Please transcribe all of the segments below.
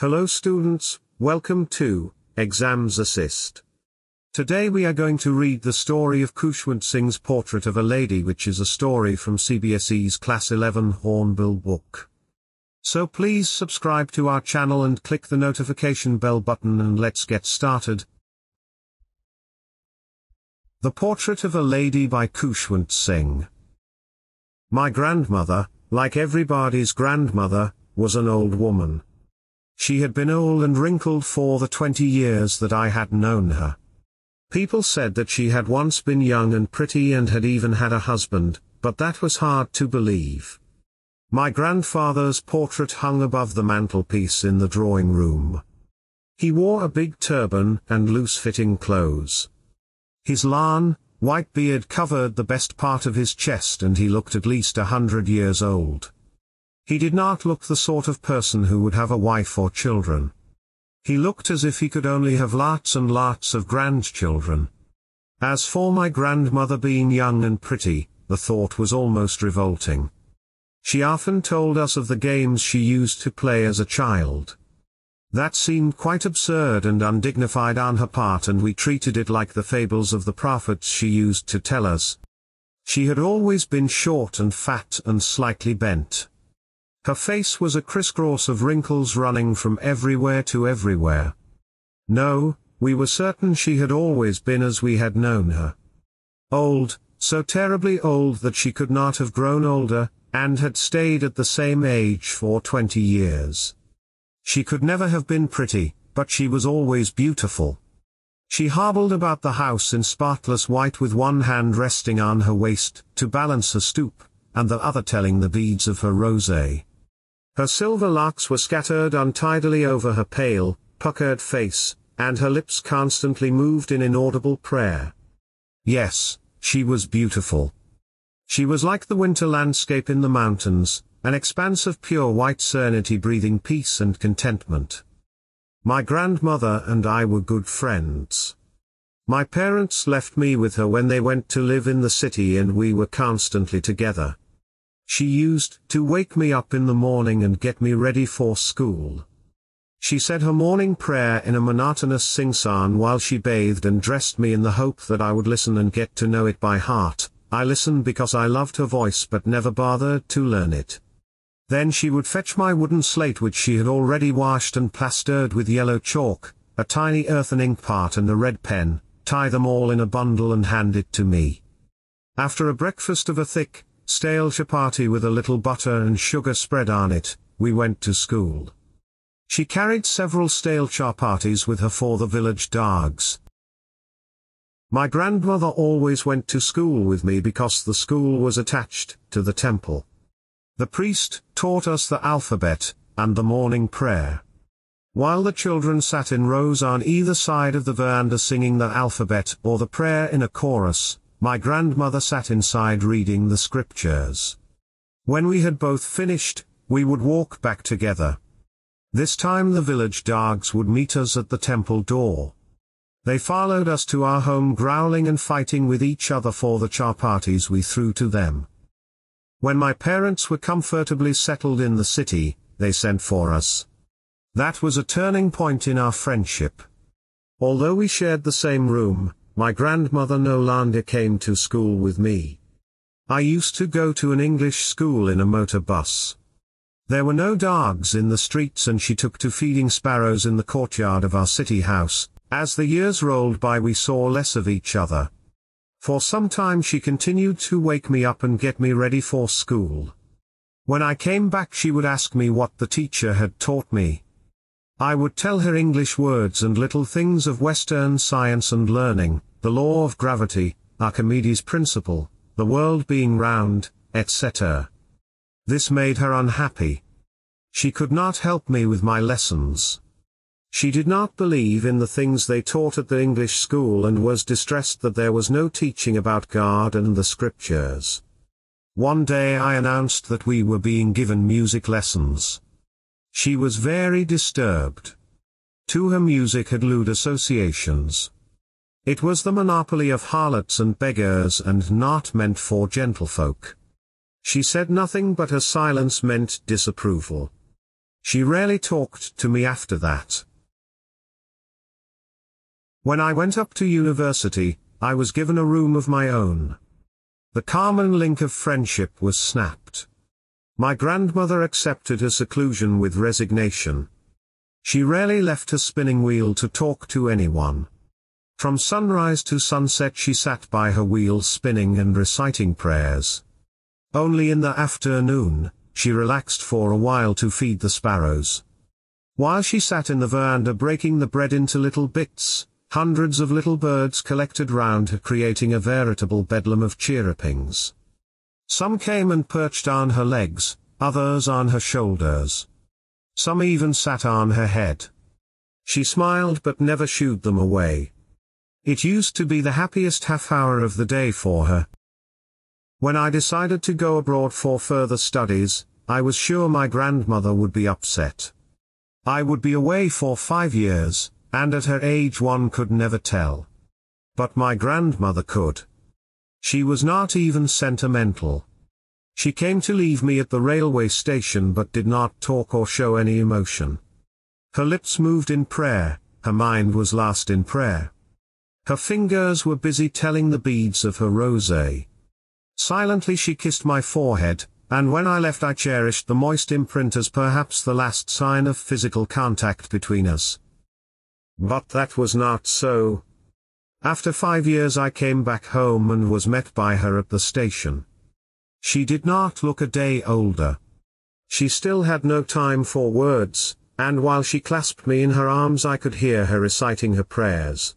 Hello students, welcome to Exams Assist. Today we are going to read the story of Khushwant Singh's Portrait of a Lady which is a story from CBSE's Class 11 Hornbill book. So please subscribe to our channel and click the notification bell button and let's get started. The Portrait of a Lady by Khushwant Singh. My grandmother, like everybody's grandmother, was an old woman. She had been old and wrinkled for the twenty years that I had known her. People said that she had once been young and pretty and had even had a husband, but that was hard to believe. My grandfather's portrait hung above the mantelpiece in the drawing room. He wore a big turban and loose-fitting clothes. His lawn, white beard covered the best part of his chest and he looked at least a hundred years old. He did not look the sort of person who would have a wife or children. He looked as if he could only have lots and lots of grandchildren. As for my grandmother being young and pretty, the thought was almost revolting. She often told us of the games she used to play as a child. That seemed quite absurd and undignified on her part and we treated it like the fables of the prophets she used to tell us. She had always been short and fat and slightly bent. Her face was a crisscross of wrinkles running from everywhere to everywhere. No, we were certain she had always been as we had known her. Old, so terribly old that she could not have grown older, and had stayed at the same age for twenty years. She could never have been pretty, but she was always beautiful. She hobbled about the house in spotless white with one hand resting on her waist, to balance her stoop, and the other telling the beads of her rosé. Her silver locks were scattered untidily over her pale, puckered face, and her lips constantly moved in inaudible prayer. Yes, she was beautiful. She was like the winter landscape in the mountains, an expanse of pure white serenity breathing peace and contentment. My grandmother and I were good friends. My parents left me with her when they went to live in the city and we were constantly together. She used to wake me up in the morning and get me ready for school. She said her morning prayer in a monotonous sing-song while she bathed and dressed me in the hope that I would listen and get to know it by heart. I listened because I loved her voice but never bothered to learn it. Then she would fetch my wooden slate which she had already washed and plastered with yellow chalk, a tiny earthen ink pot and a red pen, tie them all in a bundle and hand it to me. After a breakfast of a thick, stale chapati with a little butter and sugar spread on it, we went to school. She carried several stale chapatis with her for the village dogs. My grandmother always went to school with me because the school was attached to the temple. The priest taught us the alphabet and the morning prayer. While the children sat in rows on either side of the veranda singing the alphabet or the prayer in a chorus, my grandmother sat inside reading the scriptures. When we had both finished, we would walk back together. This time the village dogs would meet us at the temple door. They followed us to our home growling and fighting with each other for the chapatis we threw to them. When my parents were comfortably settled in the city, they sent for us. That was a turning point in our friendship. Although we shared the same room, my grandmother no longer came to school with me. I used to go to an English school in a motor bus. There were no dogs in the streets and she took to feeding sparrows in the courtyard of our city house. As the years rolled by we saw less of each other. For some time she continued to wake me up and get me ready for school. When I came back she would ask me what the teacher had taught me. I would tell her English words and little things of Western science and learning, the law of gravity, Archimedes' principle, the world being round, etc. This made her unhappy. She could not help me with my lessons. She did not believe in the things they taught at the English school and was distressed that there was no teaching about God and the scriptures. One day I announced that we were being given music lessons. She was very disturbed. To her music had lewd associations. It was the monopoly of harlots and beggars and not meant for gentlefolk. She said nothing but her silence meant disapproval. She rarely talked to me after that. When I went up to university, I was given a room of my own. The common link of friendship was snapped. My grandmother accepted her seclusion with resignation. She rarely left her spinning wheel to talk to anyone. From sunrise to sunset she sat by her wheel spinning and reciting prayers. Only in the afternoon, she relaxed for a while to feed the sparrows. While she sat in the veranda breaking the bread into little bits, hundreds of little birds collected round her creating a veritable bedlam of chirrupings. Some came and perched on her legs, others on her shoulders. Some even sat on her head. She smiled but never shooed them away. It used to be the happiest half hour of the day for her. When I decided to go abroad for further studies, I was sure my grandmother would be upset. I would be away for five years, and at her age one could never tell. But my grandmother could. She was not even sentimental. She came to leave me at the railway station but did not talk or show any emotion. Her lips moved in prayer, her mind was lost in prayer. Her fingers were busy telling the beads of her rosé. Silently she kissed my forehead, and when I left I cherished the moist imprint as perhaps the last sign of physical contact between us. But that was not so. After five years I came back home and was met by her at the station. She did not look a day older. She still had no time for words, and while she clasped me in her arms I could hear her reciting her prayers.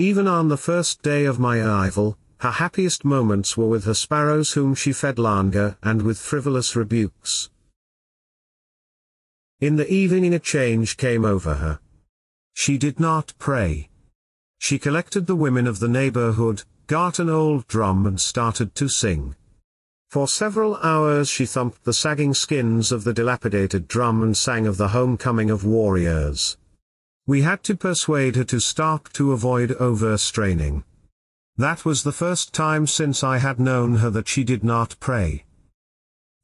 Even on the first day of my arrival, her happiest moments were with her sparrows whom she fed longer and with frivolous rebukes. In the evening a change came over her. She did not pray. She collected the women of the neighborhood, got an old drum and started to sing. For several hours she thumped the sagging skins of the dilapidated drum and sang of the homecoming of warriors. We had to persuade her to stop to avoid overstraining. That was the first time since I had known her that she did not pray.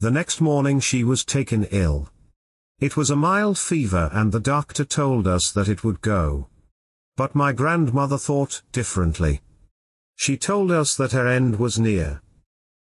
The next morning she was taken ill. It was a mild fever and the doctor told us that it would go. But my grandmother thought differently. She told us that her end was near.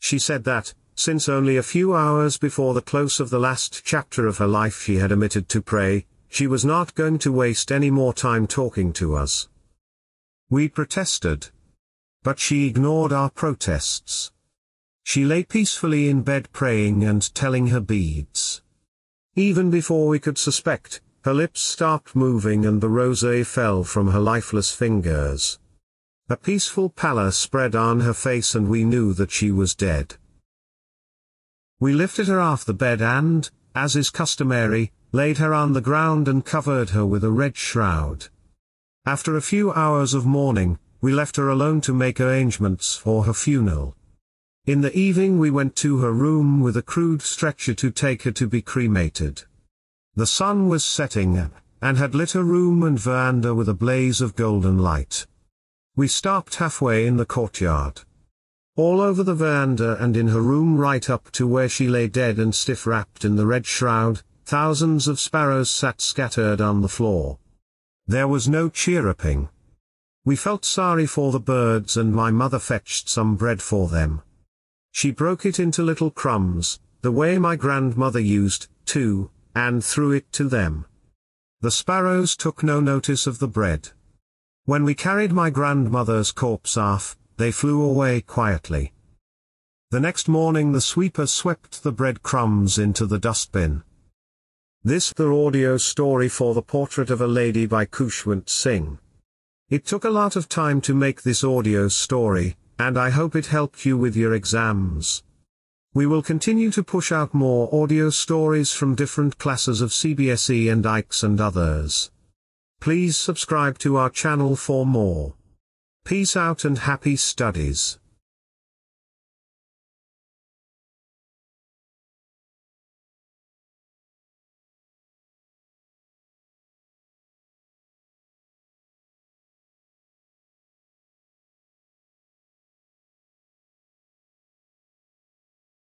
She said that, since only a few hours before the close of the last chapter of her life she had omitted to pray, she was not going to waste any more time talking to us. We protested. But she ignored our protests. She lay peacefully in bed praying and telling her beads. Even before we could suspect, her lips stopped moving and the rosé fell from her lifeless fingers. A peaceful pallor spread on her face and we knew that she was dead. We lifted her off the bed and, as is customary, laid her on the ground and covered her with a red shroud. After a few hours of mourning, we left her alone to make arrangements for her funeral. In the evening we went to her room with a crude stretcher to take her to be cremated. The sun was setting, and had lit her room and veranda with a blaze of golden light. We stopped halfway in the courtyard. All over the veranda and in her room right up to where she lay dead and stiff wrapped in the red shroud, thousands of sparrows sat scattered on the floor. There was no chirruping. We felt sorry for the birds and my mother fetched some bread for them. She broke it into little crumbs, the way my grandmother used, to, and threw it to them. The sparrows took no notice of the bread. When we carried my grandmother's corpse off, they flew away quietly. The next morning the sweeper swept the bread crumbs into the dustbin. This the audio story for the portrait of a lady by Khushwant Singh. It took a lot of time to make this audio story, and I hope it helped you with your exams. We will continue to push out more audio stories from different classes of CBSE and ICS and others. Please subscribe to our channel for more. Peace out and happy studies.